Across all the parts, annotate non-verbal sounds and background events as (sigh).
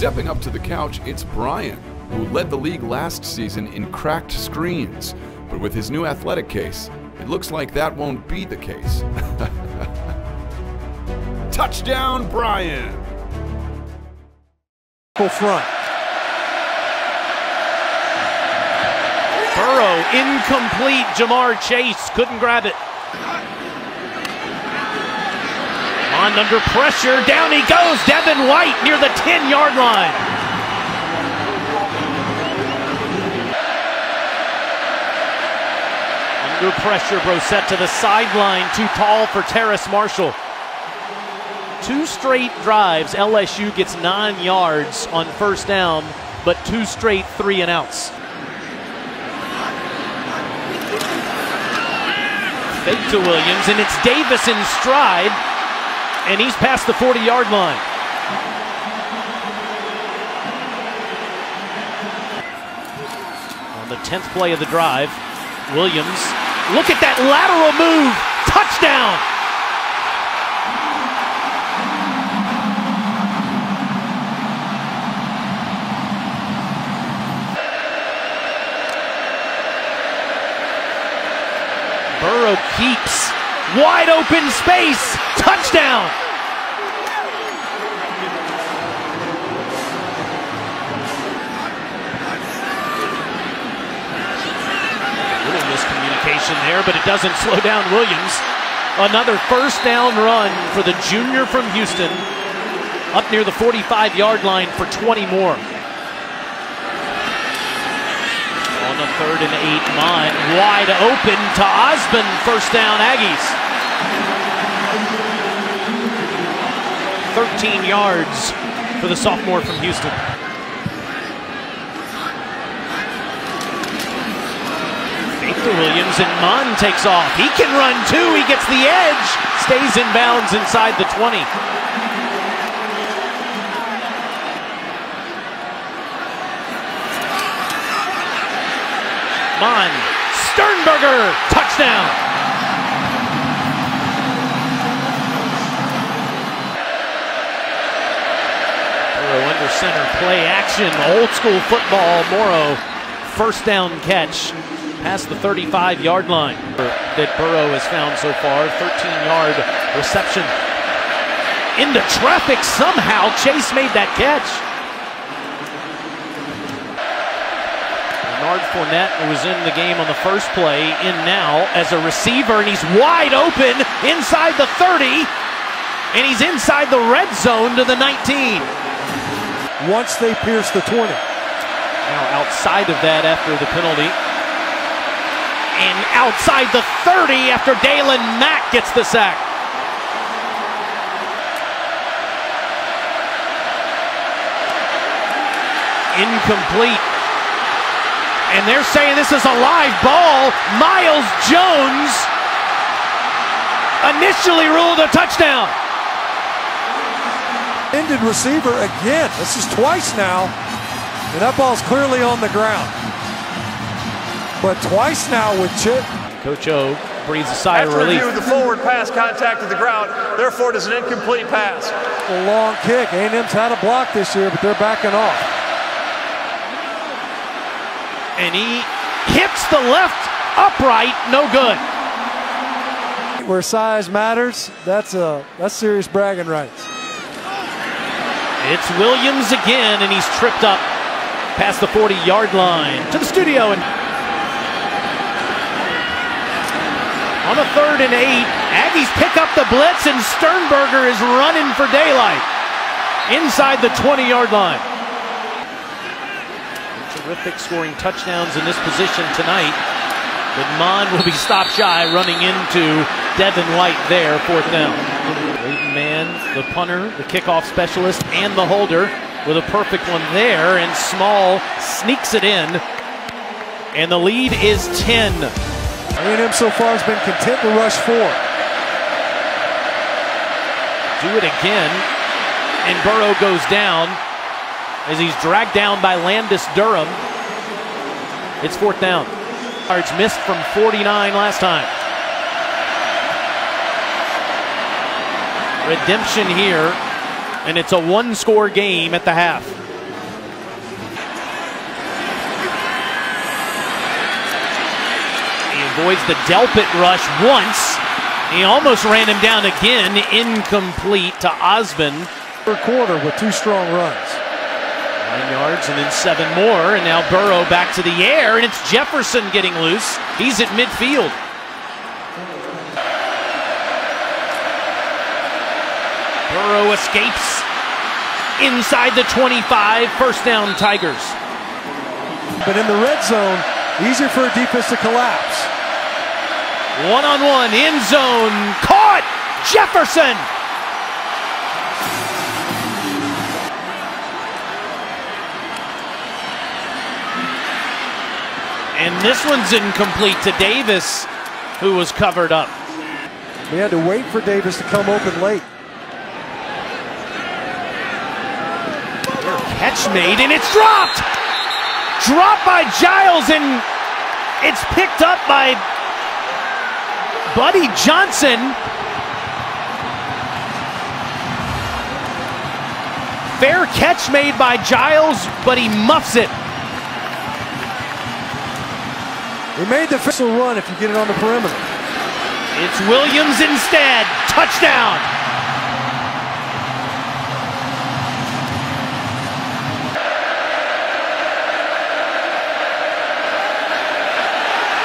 Stepping up to the couch, it's Brian, who led the league last season in cracked screens. But with his new athletic case, it looks like that won't be the case. (laughs) Touchdown, Brian! front. Burrow incomplete. Ja'Marr Chase couldn't grab it. On under pressure, down he goes. Devin White near the 10 yard line. Under pressure, Brossette to the sideline, too tall for Terrace Marshall. Two straight drives, LSU gets nine yards on first down, but two straight three and outs. Fake to Williams, and it's Davis in stride, and he's past the 40 yard line. On the 10th play of the drive, Williams, look at that lateral move, touchdown! Burrow keeps wide open space. Touchdown. Little miscommunication there, but it doesn't slow down Williams. Another first down run for the junior from Houston. Up near the 45 yard line for 20 more. On the third and eight, Mond wide open to Ausbon. First down, Aggies. 13 yards for the sophomore from Houston. To Williams, and Mond takes off. He can run too. He gets the edge, stays in bounds inside the 20. Mond, Sternberger, touchdown. Burrow under center, play action, old school football. Moreau, first down catch past the 35 yard line that Burrow has found so far. 13 yard reception into traffic somehow. Chase made that catch. Lanard Fournette was in the game on the first play, in now as a receiver, and he's wide open inside the 30, and he's inside the red zone to the 19. Once they pierce the 20. Now outside of that after the penalty. And outside the 30 after Daylon Mack gets the sack. Incomplete. And they're saying this is a live ball. Myles Jones initially ruled a touchdown. Ended receiver again. This is twice now. And that ball's clearly on the ground. But twice now with Chip. Coach O breathes a sigh After of relief. review, the forward pass contacted the ground. Therefore, it is an incomplete pass. A long kick. A&M's had a block this year, but they're backing off. And he hits the left upright, no good. Where size matters, that's a that's serious bragging rights. It's Williams again, and he's tripped up past the 40 yard line to the studio. And on a third and eight, Aggies pick up the blitz, and Sternberger is running for daylight inside the 20 yard line. Terrific scoring touchdowns in this position tonight. But Mond will be stopped shy running into Devin White there, fourth down. Leighton Mann, the punter, the kickoff specialist, and the holder with a perfect one there. And Small sneaks it in. And the lead is 10. A&M so far has been content to rush four. Do it again. And Burrow goes down as he's dragged down by Landis Durham. It's fourth down. Yards missed from 49 last time. redemption here, and it's a one score game at the half. He avoids the Delpit rush once. He almost ran him down again, incomplete to Osmond. Third quarter with two strong runs. Nine yards and then seven more, and now Burrow back to the air, and it's Jefferson getting loose. He's at midfield. Burrow escapes inside the 25. First down, Tigers. But in the red zone, easier for a defense to collapse. One on one, end zone, caught! Jefferson! And this one's incomplete to Davis, who was covered up. We had to wait for Davis to come open late. Catch made, and it's dropped! Dropped by Giles, and it's picked up by Buddy Johnson. Fair catch made by Giles, but he muffs it. He made the official run if you get it on the perimeter. It's Williams instead. Touchdown.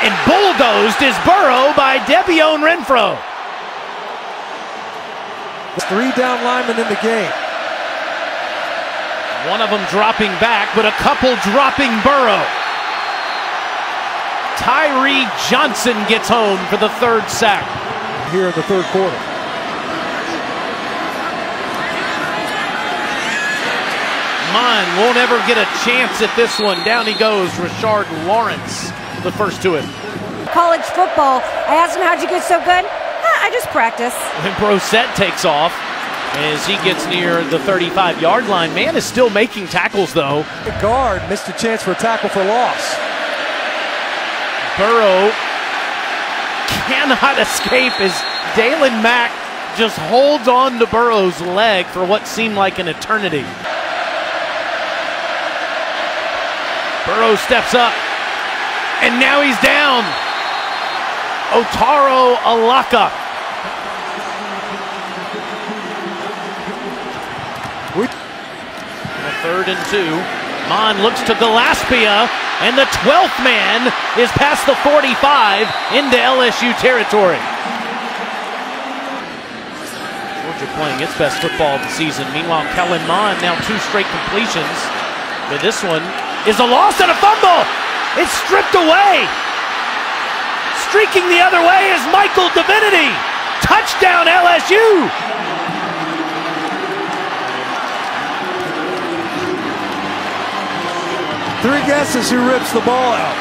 And bulldozed is Burrow by Debione Renfro. Three down linemen in the game. One of them dropping back, but a couple dropping Burrow. Tyree Johnson gets home for the third sack. Here in the third quarter. Mine won't ever get a chance at this one. Down he goes, Rashard Lawrence, the first to it. College football. I asked him, how'd you get so good? "Ah, I just practice. And Brossette takes off as he gets near the 35 yard line. Man is still making tackles, though. The guard missed a chance for a tackle for loss. Burrow cannot (laughs) escape as Daylon Mack just holds on to Burrow's leg for what seemed like an eternity. Burrow steps up, and now he's down. Otaro Alaka. Third and two. Mond looks to Gillespie, and the 12th man is past the 45 into LSU territory. Georgia playing its best football of the season. Meanwhile, Kellen Mond now two straight completions. But this one is a loss and a fumble. It's stripped away. Streaking the other way is Michael Divinity. Touchdown LSU. Three guesses who rips the ball out.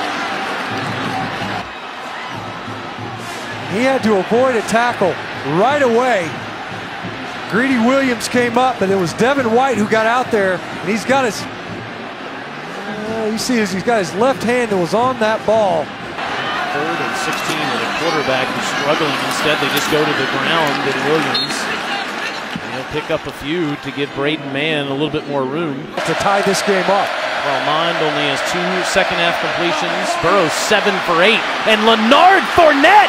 He had to avoid a tackle right away. Greedy Williams came up, and it was Devin White who got out there, and he's got his. Uh, you see, he's got his left hand that was on that ball. Third and 16 with a quarterback who's struggling. Instead, they just go to the ground and Williams. And he'll pick up a few to give Braden Mann a little bit more room. to tie this game up. While Mond only has two second half completions. Burrow seven for eight. And Lanard Fournette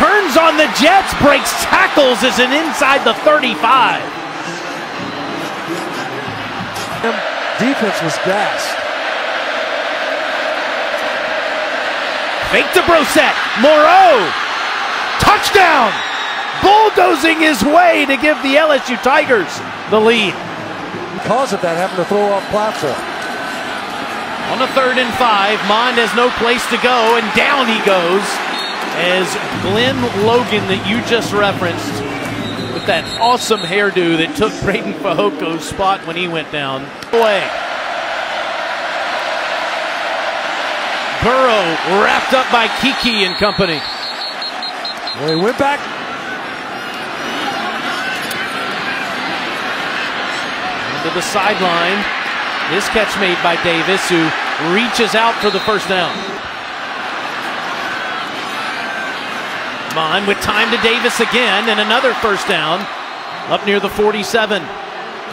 turns on the Jets, breaks tackles as an inside the 35. Defense was gassed. Fake to Brossette. Moreau. Touchdown. Bulldozing his way to give the LSU Tigers the lead. Because of that, having to throw off platform. On a third and five, Mond has no place to go, and down he goes as Glenn Logan, that you just referenced, with that awesome hairdo that took Breiden Fehoko's spot when he went down. Away. Burrow wrapped up by Kiki and company. Well, he went back. to the sideline. This catch made by Davis, who reaches out for the first down. Mond with time to Davis again, and another first down up near the 47.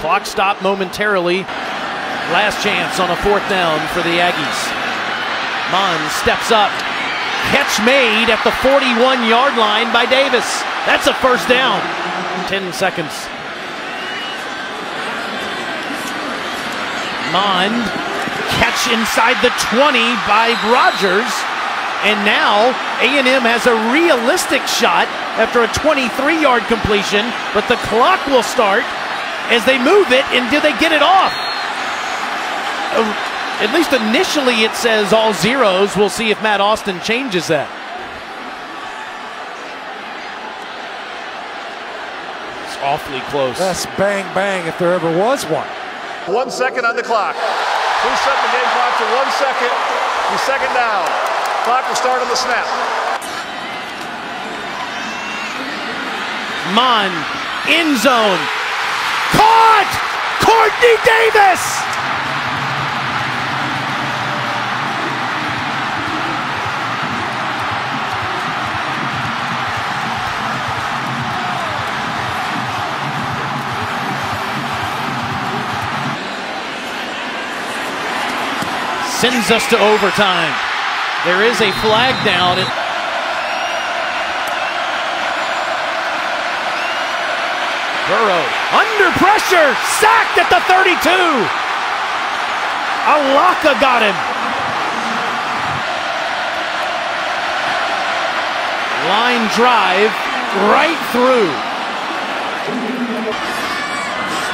Clock stopped momentarily. Last chance on a fourth down for the Aggies. Mond steps up, Catch made at the 41 yard line by Davis. That's a first down. 10 seconds. Mond catch inside the 20 by Rogers. And now A&M has a realistic shot after a 23-yard completion, but the clock will start as they move it, and do they get it off? Uh, at least initially it says all zeros. We'll see if Matt Austin changes that. It's awfully close. That's bang bang if there ever was one. One second on the clock. Please set the game clock to one second. The second down. Clock will start on the snap. Mond, end zone. Caught! Quartney Davis! Sends us to overtime. There is a flag down. Burrow under pressure, sacked at the 32. Alaka got him. Line drive right through.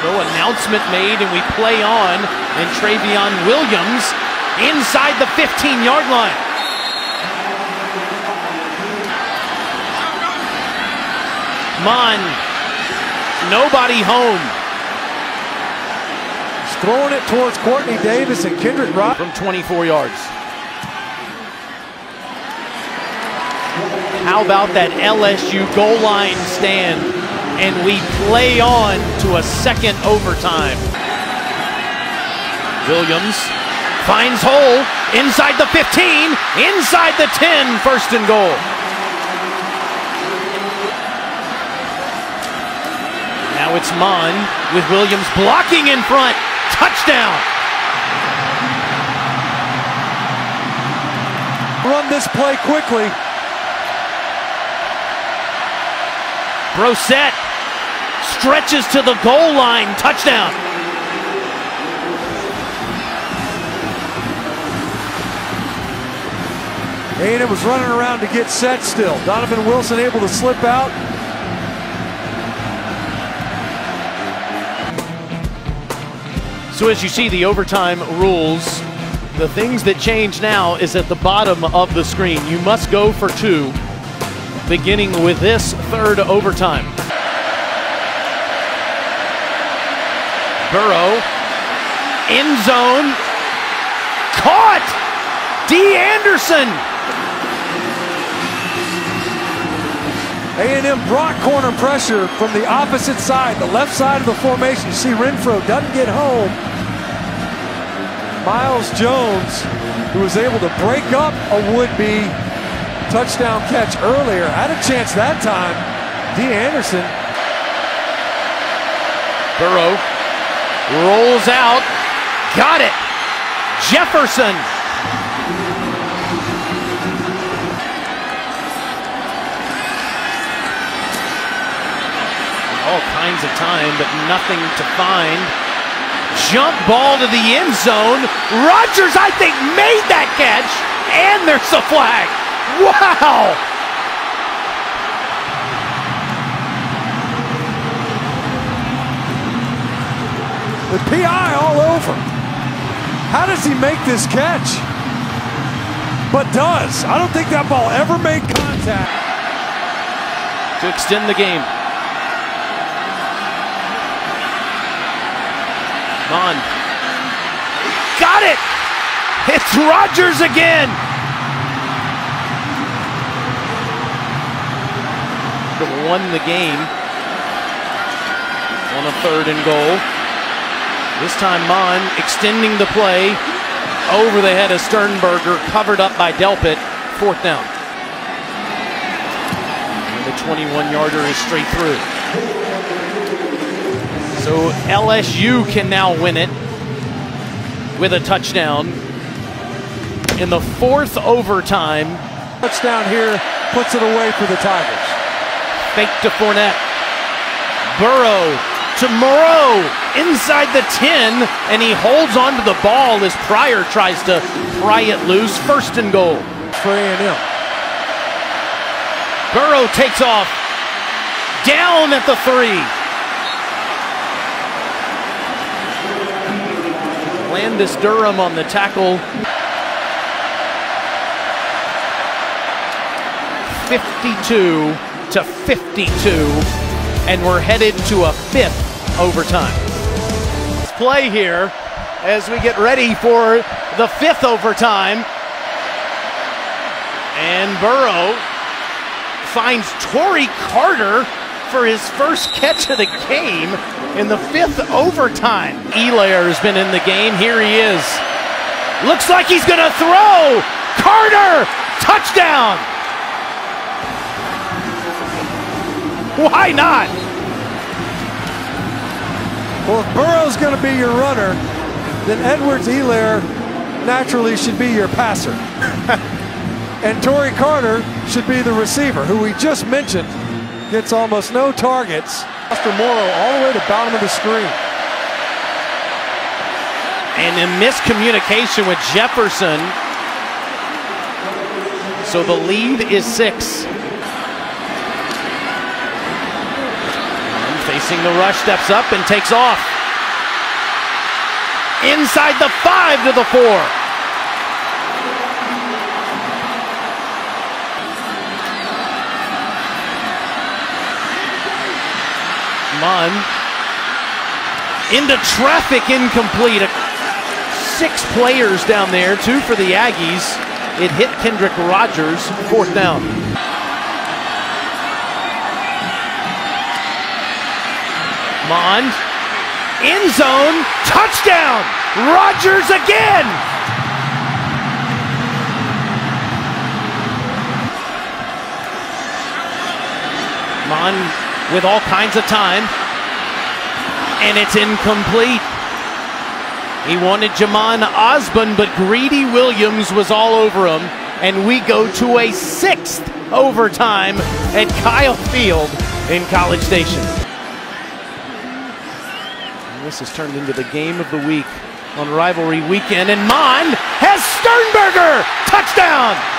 No announcement made, and we play on. And Trayveon Williams inside the 15 yard line. Mond Nobody home. He's throwing it towards Quartney Davis and Kendrick Rock. From 24 yards. How about that LSU goal line stand? And we play on to a second overtime. Williams finds hole inside the 15, inside the 10, first and goal. Now it's Mond with Williams blocking in front. Touchdown. Run this play quickly. Brossette stretches to the goal line. Touchdown. A&M was running around to get set still. Donovan Wilson able to slip out. So as you see the overtime rules, the things that change now is at the bottom of the screen. You must go for two, beginning with this third overtime. Burrow, end zone, caught! Dee Anderson! A&M brought corner pressure from the opposite side, the left side of the formation. You see Renfro doesn't get home. Myles Jones, who was able to break up a would-be touchdown catch earlier, had a chance that time. Dee Anderson. Burrow rolls out, got it. Jefferson all kinds of time, but nothing to find. Jump ball to the end zone. Rogers, I think, made that catch, and there's a flag. Wow! The PI all over. How does he make this catch? But does. I don't think that ball ever made contact. To extend the game. Mond. Got it! It's Rogers again! Won the game on a third and goal. This time Mond extending the play over the head of Sternberger, covered up by Delpit. Fourth down. And the 21 yarder is straight through. So LSU can now win it with a touchdown in the fourth overtime. Touchdown here puts it away for the Tigers. Fake to Fournette. Burrow to Moreau inside the 10, and he holds onto the ball as Pryor tries to pry it loose. First and goal. For A&M. Burrow takes off. Down at the three. Landis Durham on the tackle. 52 to 52, and we're headed to a fifth overtime. Let's Play here as we get ready for the fifth overtime. And Burrow finds Tory Carter for his first catch of the game in the fifth overtime. Helaire has been in the game. Here he is. Looks like he's going to throw. Carter, touchdown. Why not? Well, if Burrow's going to be your runner, then Edwards-Helaire naturally should be your passer. (laughs) and Tory Carter should be the receiver, who we just mentioned gets almost no targets. Foster Moreau all the way to bottom of the screen. And a miscommunication with Jefferson. So the lead is six. Facing the rush, steps up and takes off. Inside the five to the four. Mond into traffic, incomplete. Six players down there, two for the Aggies. It hit Kendrick Rogers, fourth down. Mond, end zone, touchdown! Rogers again! Mond with all kinds of time, and it's incomplete. He wanted Jhamon Ausbon, but Greedy Williams was all over him, and we go to a sixth overtime at Kyle Field in College Station. And this has turned into the game of the week on rivalry weekend, and Mond has Sternberger touchdown.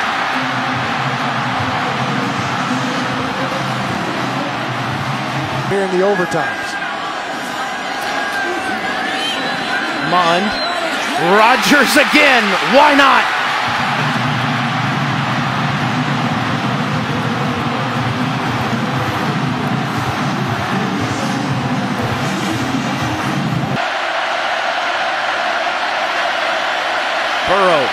Here in the overtimes. Mond, Rogers again. Why not? Burrow.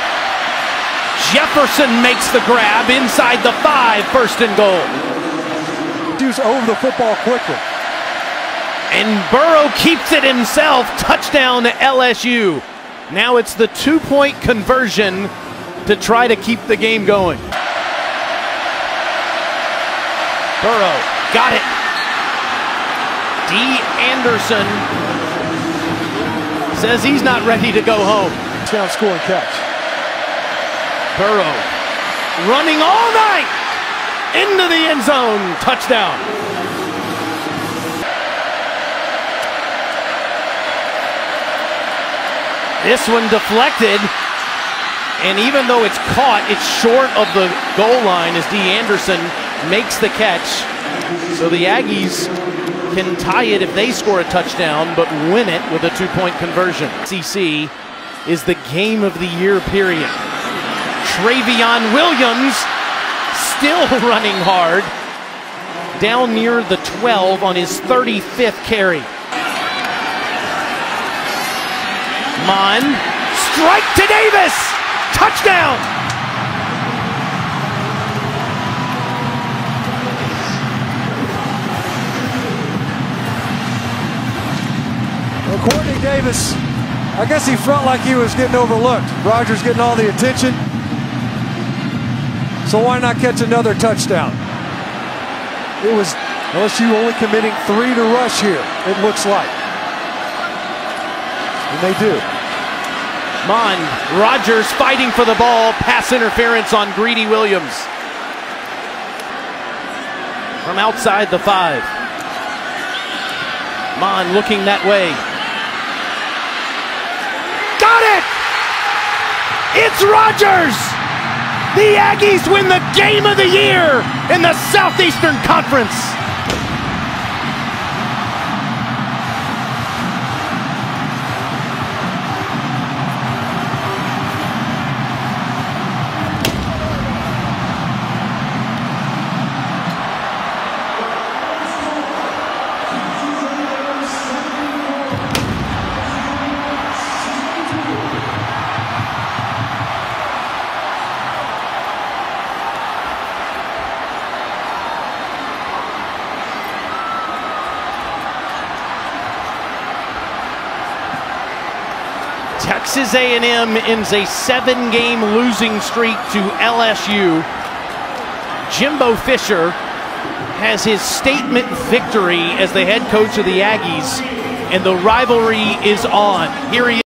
Jefferson makes the grab inside the five, first and goal. Use over the football quickly. And Burrow keeps it himself. Touchdown to LSU. Now it's the two point conversion to try to keep the game going. Burrow got it. Dee Anderson says he's not ready to go home. Touchdown score and catch. Burrow running all night into the end zone. Touchdown. This one deflected. And even though it's caught, it's short of the goal line as Dee Anderson makes the catch. So the Aggies can tie it if they score a touchdown, but win it with a two point conversion. CC is the game of the year period. Trayveon Williams still (laughs) running hard, down near the 12 on his 35th carry. Mond, strike to Davis, touchdown! Well, Quartney Davis, I guess he felt like he was getting overlooked. Rogers getting all the attention. So why not catch another touchdown? It was LSU only committing three to rush here, it looks like. And they do. Mond, Rogers fighting for the ball, pass interference on Greedy Williams. from outside the five. Mond looking that way. Got it! It's Rogers! The Aggies win the game of the year in the Southeastern Conference. Texas A&M ends a seven-game losing streak to LSU. Jimbo Fisher has his statement victory as the head coach of the Aggies, and the rivalry is on. Here he